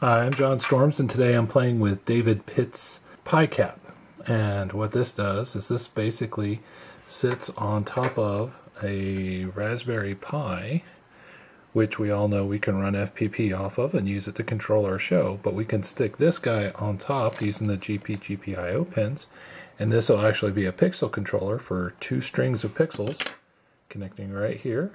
Hi, I'm John Storms, and today I'm playing with David Pitts' PiCap. And what this does is this basically sits on top of a Raspberry Pi, which we all know we can run FPP off of and use it to control our show. But we can stick this guy on top using the GP GPIO pins, and this will actually be a pixel controller for two strings of pixels connecting right here.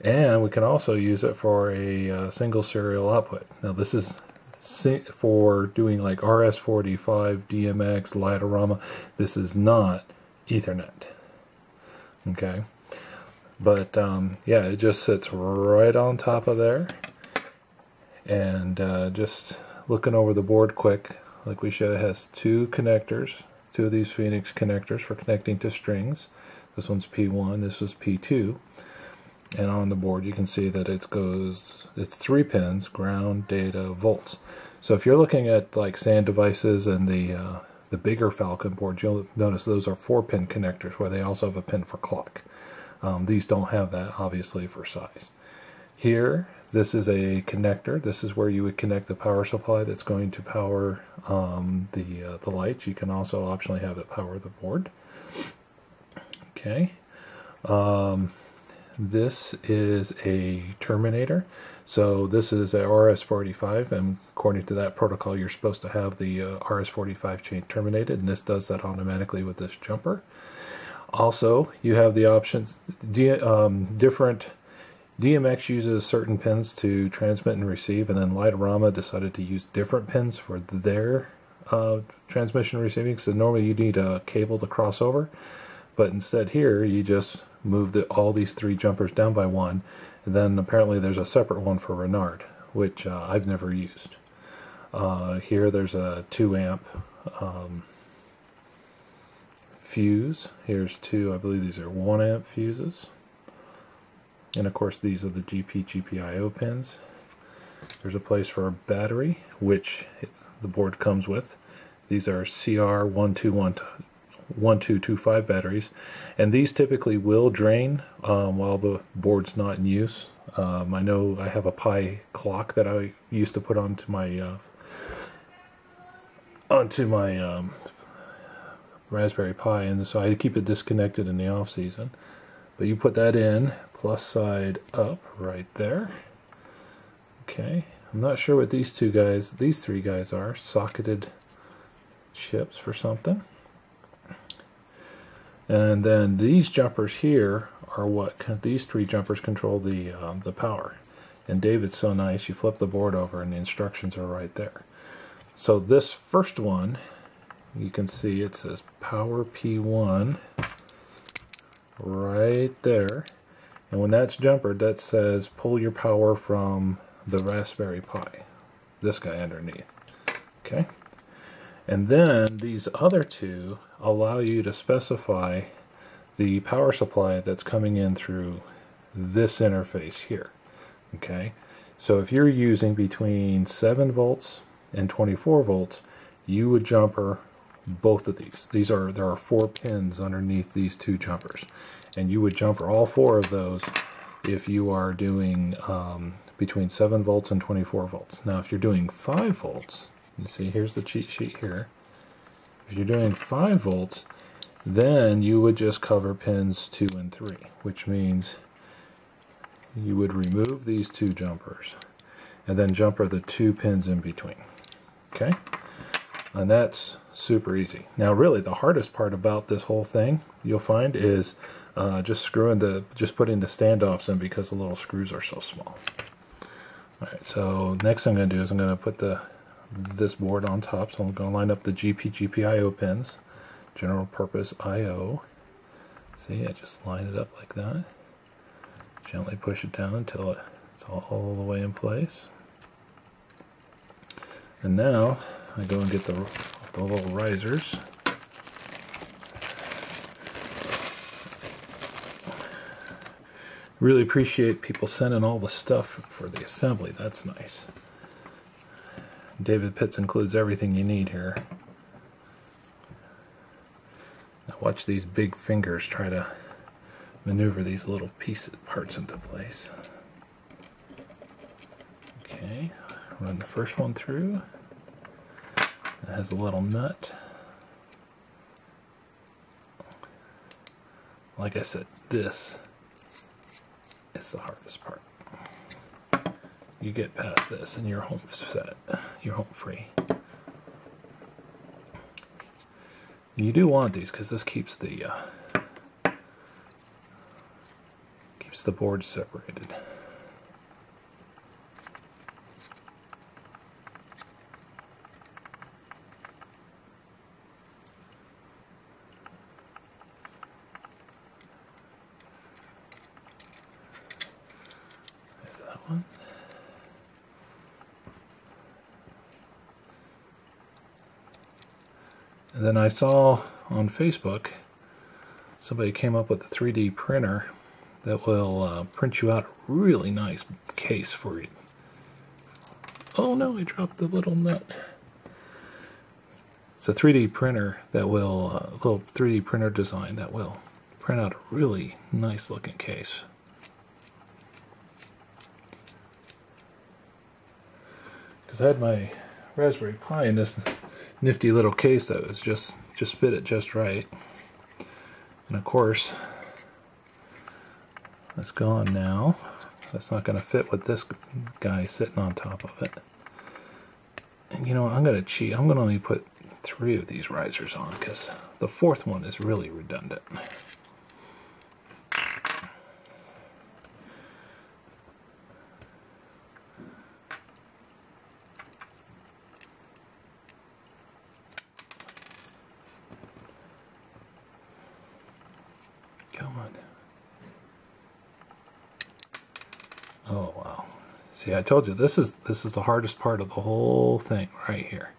And we can also use it for a uh, single serial output. Now this is for doing like RS-485, DMX, Light-O-Rama. This is not Ethernet. Okay. But um, yeah, it just sits right on top of there. And uh, just looking over the board quick, like we showed, it has two connectors, two of these Phoenix connectors for connecting to strings. This one's P1, this is P2 and on the board you can see that it goes it's three pins ground data volts. So if you're looking at like SanDevices and the uh, the bigger Falcon boards you'll notice those are four pin connectors where they also have a pin for clock. Um, these don't have that obviously for size. Here this is a connector. This is where you would connect the power supply that's going to power um, the uh, the lights. You can also optionally have it power the board. Okay. Um, this is a terminator. So this is a RS-485 and according to that protocol you're supposed to have the uh, RS-485 chain terminated and this does that automatically with this jumper. Also you have the options, D, um, different DMX uses certain pins to transmit and receive and then Light-O-Rama decided to use different pins for their uh, transmission receiving so normally you need a cable to cross over but instead here you just move the, all these three jumpers down by one. And then apparently there's a separate one for Renard, which uh, I've never used. Uh, here there's a 2 amp um, fuse. Here's two, I believe these are 1 amp fuses. And of course these are the GP GPIO pins. There's a place for a battery, which the board comes with. These are CR121 1225 batteries. And these typically will drain um, while the board's not in use. Um, I know I have a Pi clock that I used to put onto my uh, onto my um, Raspberry Pi and so I keep it disconnected in the off season. But you put that in plus side up right there. Okay. I'm not sure what these two guys these three guys are socketed chips for something and then these jumpers here are what these three jumpers control the um, the power. And David's so nice, you flip the board over and the instructions are right there. So this first one, you can see it says power P1 right there. And when that's jumpered, that says pull your power from the Raspberry Pi. This guy underneath. Okay. And then these other two allow you to specify the power supply that's coming in through this interface here. Okay, so if you're using between 7 volts and 24 volts, you would jumper both of these. These are there are four pins underneath these two jumpers, and you would jumper all four of those if you are doing um, between 7 volts and 24 volts. Now, if you're doing 5 volts, you see here's the cheat sheet here. If you're doing 5 volts, then you would just cover pins 2 and 3, which means you would remove these two jumpers and then jumper the two pins in between. Okay? And that's super easy. Now really the hardest part about this whole thing you'll find is uh, just screwing the, just putting the standoffs in because the little screws are so small. Alright, so next I'm going to do is I'm going to put the this board on top. So I'm going to line up the GP GPIO pins, general purpose IO. See, I just line it up like that. Gently push it down until it's all, the way in place. And now I go and get the, the little risers. Really appreciate people sending all the stuff for the assembly. That's nice. David Pitts includes everything you need here. Now watch these big fingers try to maneuver these little pieces parts into place. Okay, run the first one through. It has a little nut. Like I said, this is the hardest part. You get past this and you're home set. You're home free. You do want these because this keeps the uh, keeps the board separated. There's that one. And then I saw on Facebook somebody came up with a 3D printer that will uh, print you out a really nice case for you. Oh no, I dropped the little nut. It's a 3D printer that will, uh, little 3D printer design that will print out a really nice looking case. Because I had my Raspberry Pi in this nifty little case that was just just fit it just right. And of course, that's gone now. That's not going to fit with this guy sitting on top of it. And you know? I'm going to cheat. I'm going to only put three of these risers on because the fourth one is really redundant. Come on. Oh wow. See, I told you this is this is the hardest part of the whole thing right here.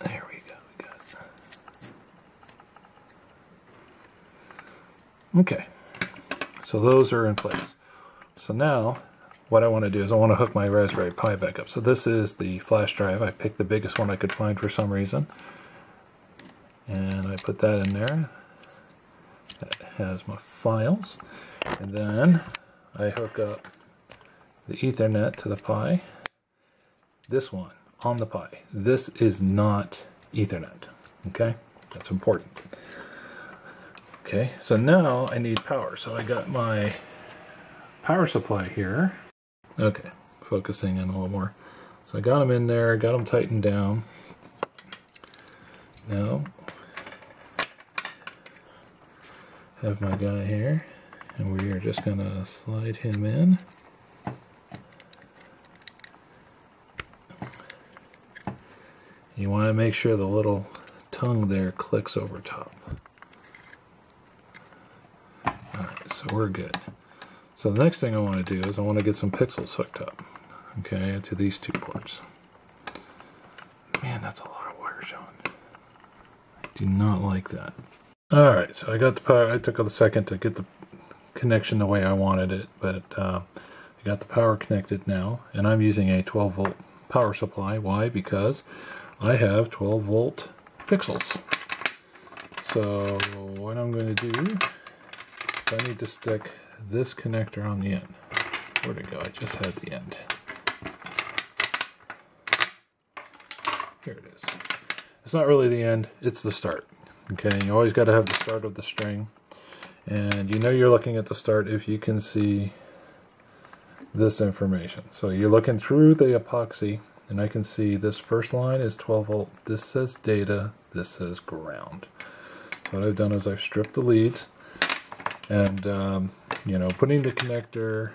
There we go. We got. Okay. So those are in place. So now what I want to do is I want to hook my Raspberry Pi back up. So this is the flash drive. I picked the biggest one I could find for some reason. And I put that in there. That has my files. And then I hook up the Ethernet to the Pi. This one on the Pi. This is not Ethernet. Okay? That's important. Okay, so now I need power. So I got my power supply here. Okay, focusing in a little more. So I got them in there, got them tightened down. Now, have my guy here, and we are just going to slide him in. You want to make sure the little tongue there clicks over top. Alright, so we're good. So the next thing I want to do is I want to get some pixels hooked up, okay, to these two ports. Man, that's a lot of wire showing. I do not like that. Alright, so I got the power, I took a second to get the connection the way I wanted it, but uh, I got the power connected now, and I'm using a 12 volt power supply. Why? Because I have 12 volt pixels. So what I'm going to do is I need to stick this connector on the end. Where'd it go? I just had the end. Here it is. It's not really the end, it's the start. Okay, you always got to have the start of the string. And you know you're looking at the start if you can see this information. So you're looking through the epoxy and I can see this first line is 12 volt, this says data, this says ground. So what I've done is I've stripped the leads and um, you know putting the connector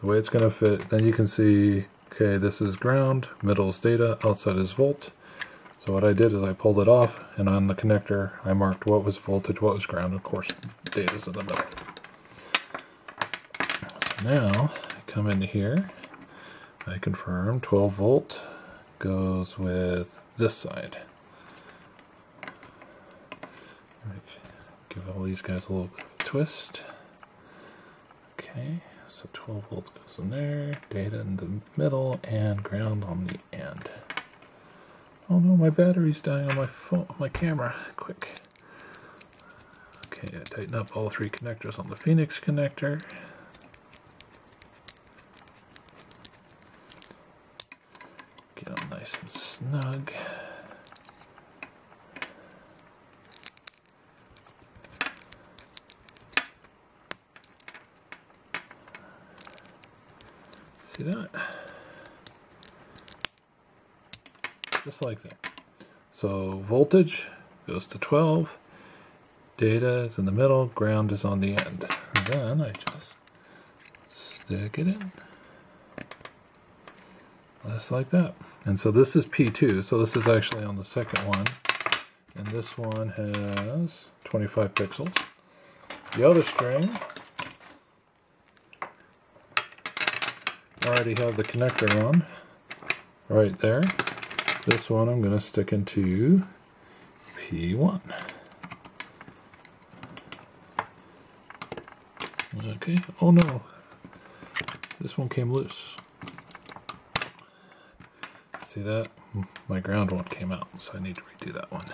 the way it's going to fit then you can see okay this is ground middle is data outside is volt so what I did is I pulled it off and on the connector I marked what was voltage what was ground of course data's in the middle so now I come into here I confirm 12 volt goes with this side Give all these guys a little bit of a twist. Okay, so 12 volts goes in there, data in the middle, and ground on the end. Oh no, my battery's dying on my phone, my camera. Quick. Okay, I tighten up all three connectors on the Phoenix connector. Get them nice and snug. See that? Just like that. So voltage goes to 12, data is in the middle, ground is on the end. And then I just stick it in. Just like that. And so this is P2, so this is actually on the second one. And this one has 25 pixels. The other string already have the connector on right there. This one I'm going to stick into P1. Okay, oh no, this one came loose. See that? My ground one came out, so I need to redo that one.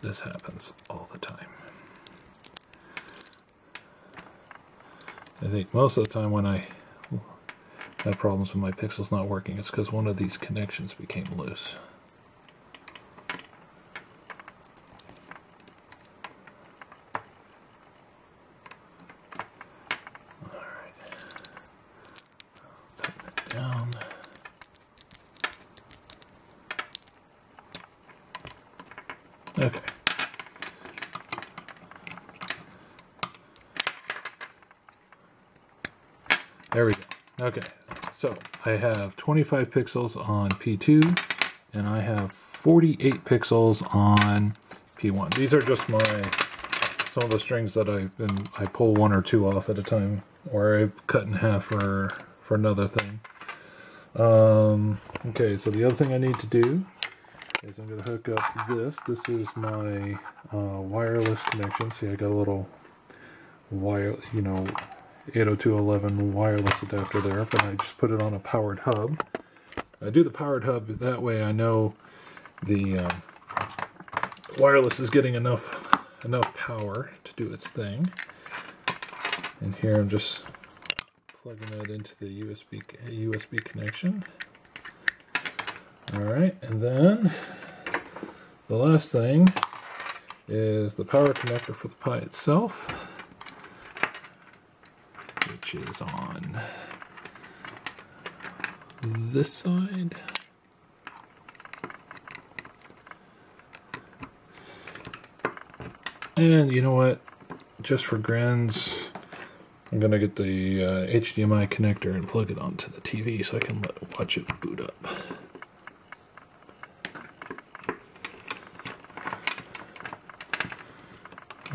This happens all the time. I think most of the time when I have problems with my pixels not working, it's because one of these connections became loose. Okay. There we go. Okay, so I have 25 pixels on P2 and I have 48 pixels on P1. These are just my some of the strings that I I pull one or two off at a time or I cut in half for for another thing. Um, okay, so the other thing I need to do is I'm going to hook up this. This is my uh, wireless connection. See, I got a little wire, you know, 802.11 wireless adapter there, but I just put it on a powered hub. I do the powered hub that way I know the um, wireless is getting enough enough power to do its thing. And here I'm just plugging that into the USB USB connection. All right, and then the last thing is the power connector for the Pi itself is on this side. And you know what? Just for grins, I'm going to get the uh, HDMI connector and plug it onto the TV so I can let, watch it boot up.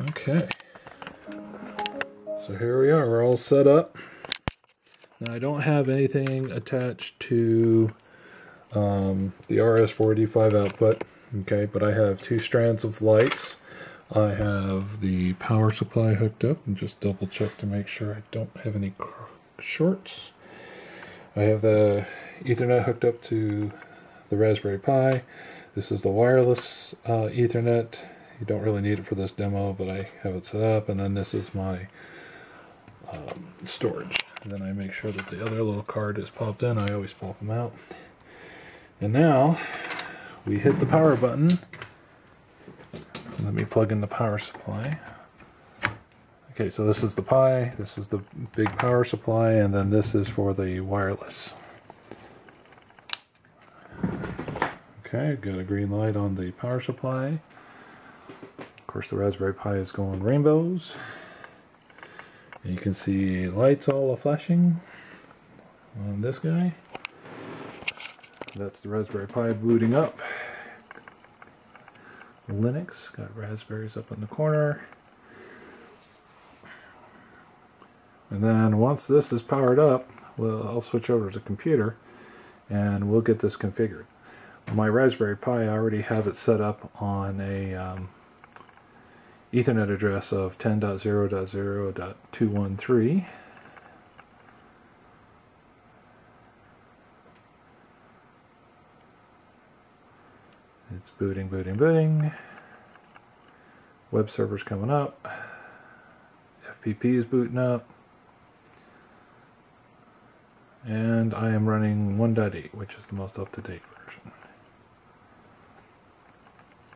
Okay. So here we are, we're all set up. Now I don't have anything attached to um, the RS485 output, okay, but I have two strands of lights. I have the power supply hooked up and just double check to make sure I don't have any shorts. I have the Ethernet hooked up to the Raspberry Pi. This is the wireless uh, Ethernet. You don't really need it for this demo, but I have it set up. And then this is my um, storage. And then I make sure that the other little card is popped in. I always pop them out. And now we hit the power button. Let me plug in the power supply. Okay, so this is the Pi, this is the big power supply, and then this is for the wireless. Okay, got a green light on the power supply. Of course, the Raspberry Pi is going rainbows. You can see lights all flashing on this guy. That's the Raspberry Pi booting up. Linux, got raspberries up in the corner. And then once this is powered up, well, I'll switch over to the computer and we'll get this configured. My Raspberry Pi, I already have it set up on a um, Ethernet address of 10.0.0.213. It's Booting, booting, booting. Web server's coming up. FPP is booting up. And I am running 1.8, which is the most up-to-date version.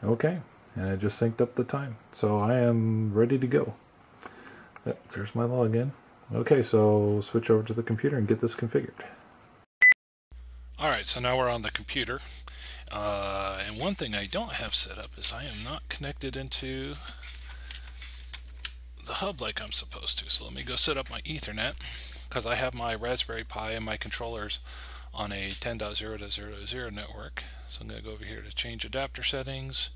Okay, and I just synced up the time. So I am ready to go. Yep, there's my login. Okay, so switch over to the computer and get this configured. Alright, so now we're on the computer. Uh, and one thing I don't have set up is I am not connected into the hub like I'm supposed to. So let me go set up my Ethernet because I have my Raspberry Pi and my controllers on a 10.0.0.0 network. So I'm going to go over here to change adapter settings,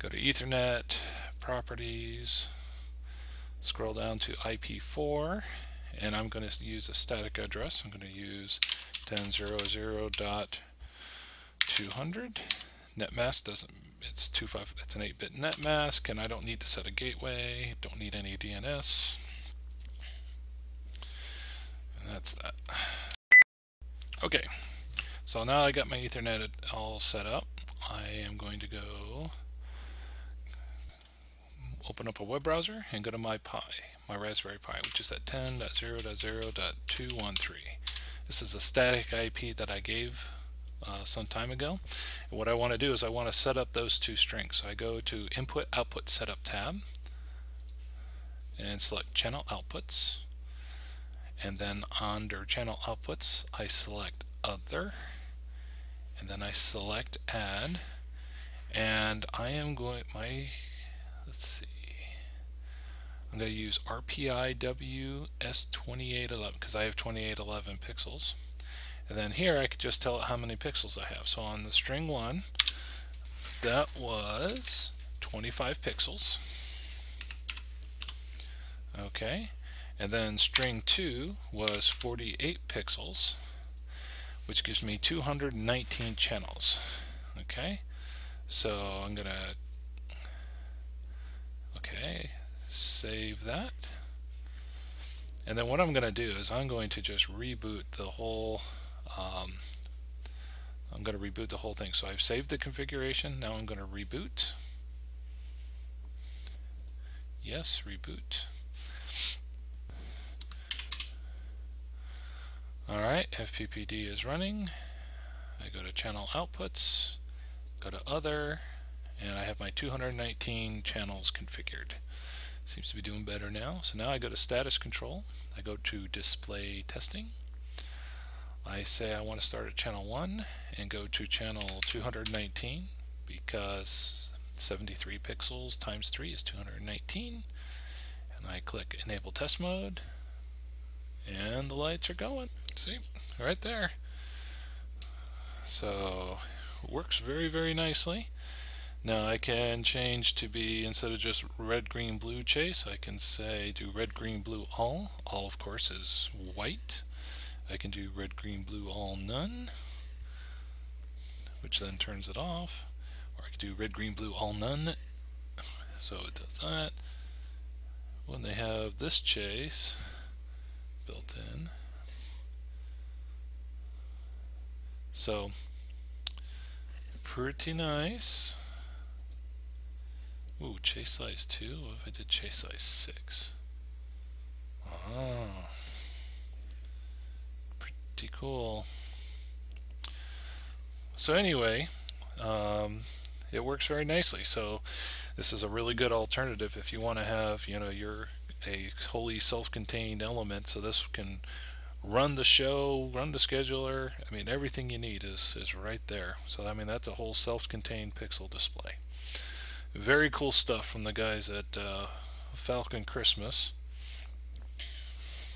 go to Ethernet, properties, scroll down to IP4, and I'm going to use a static address. I'm going to use 10.0.0.200. NetMask doesn't, it's 25, it's an 8-bit NetMask, and I don't need to set a gateway, don't need any DNS. And that's that. Okay, so now I got my Ethernet all set up. I am going to go open up a web browser and go to my Pi, my Raspberry Pi, which is at 10.0.0.213. This is a static IP that I gave uh, some time ago. And what I want to do is I want to set up those two strings. So I go to Input Output Setup tab and select Channel Outputs. And then under Channel Outputs, I select Other. And then I select Add. And I am going, my, let's see, I'm going to use RPIW S2811 because I have 2811 pixels. And then here I could just tell it how many pixels I have. So on the string 1, that was 25 pixels. Okay. And then string 2 was 48 pixels, which gives me 219 channels. Okay. So I'm going to Okay, save that. And then what I'm going to do is I'm going to just reboot the whole, um, I'm going to reboot the whole thing. So I've saved the configuration, now I'm going to reboot. Yes, reboot. Alright, FPPD is running. I go to channel outputs, go to other, and I have my 219 channels configured. Seems to be doing better now. So now I go to status control. I go to display testing. I say I want to start at channel 1 and go to channel 219 because 73 pixels times 3 is 219 and I click enable test mode and the lights are going see right there so works very very nicely now I can change to be, instead of just red, green, blue chase, I can say do red, green, blue, all. All, of course, is white. I can do red, green, blue, all, none, which then turns it off. Or I can do red, green, blue, all, none. So it does that. When they have this chase built in. So, pretty nice. Ooh, chase size 2? What if I did chase size 6? Oh. Pretty cool. So anyway, um, it works very nicely. So this is a really good alternative if you want to have, you know, your a wholly self-contained element. So this can run the show, run the scheduler. I mean, everything you need is, is right there. So, I mean, that's a whole self-contained pixel display very cool stuff from the guys at uh, Falcon Christmas.